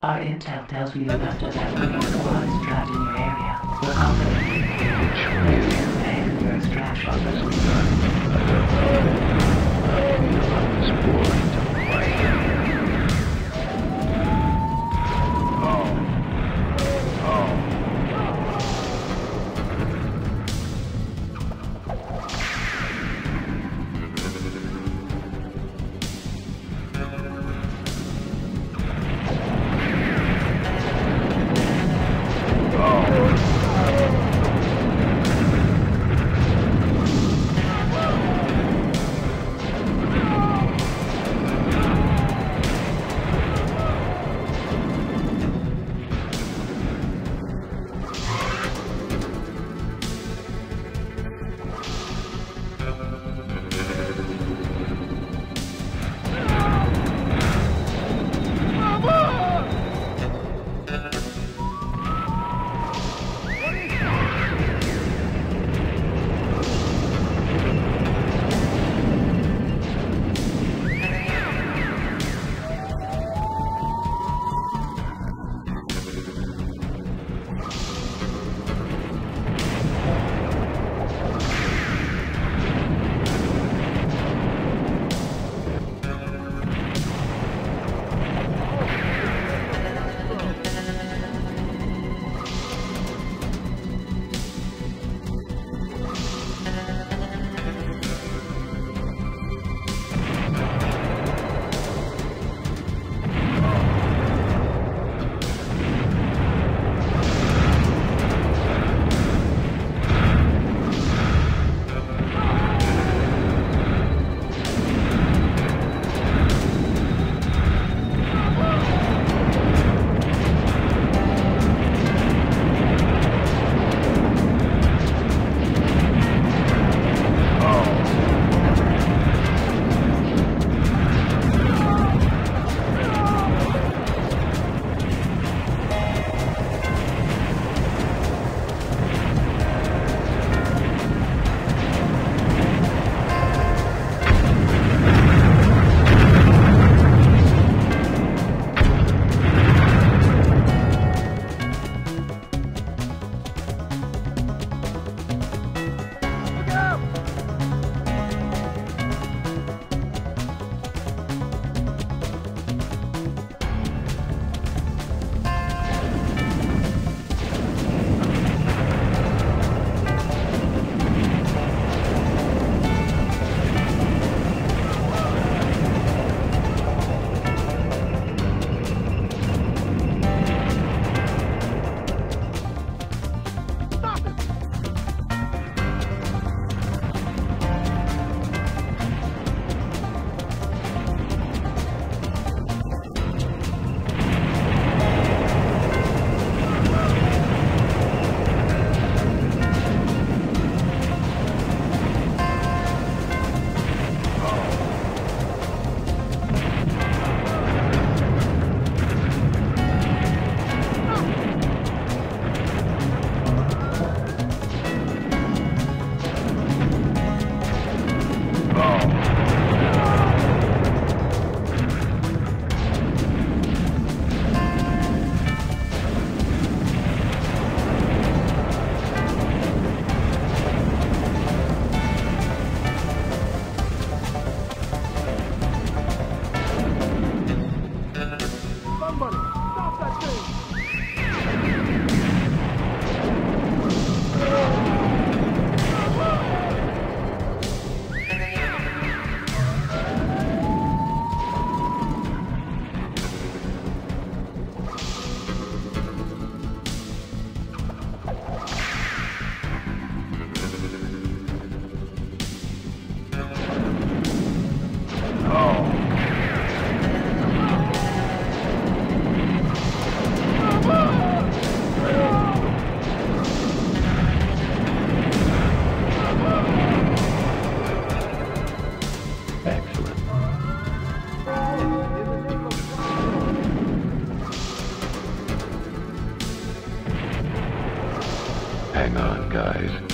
Our intel tells me you have had many squads trapped in your area. We're confident Which way is you'll pay for your extraction. honestly done? I don't know. I feel I was born to Hang on, guys.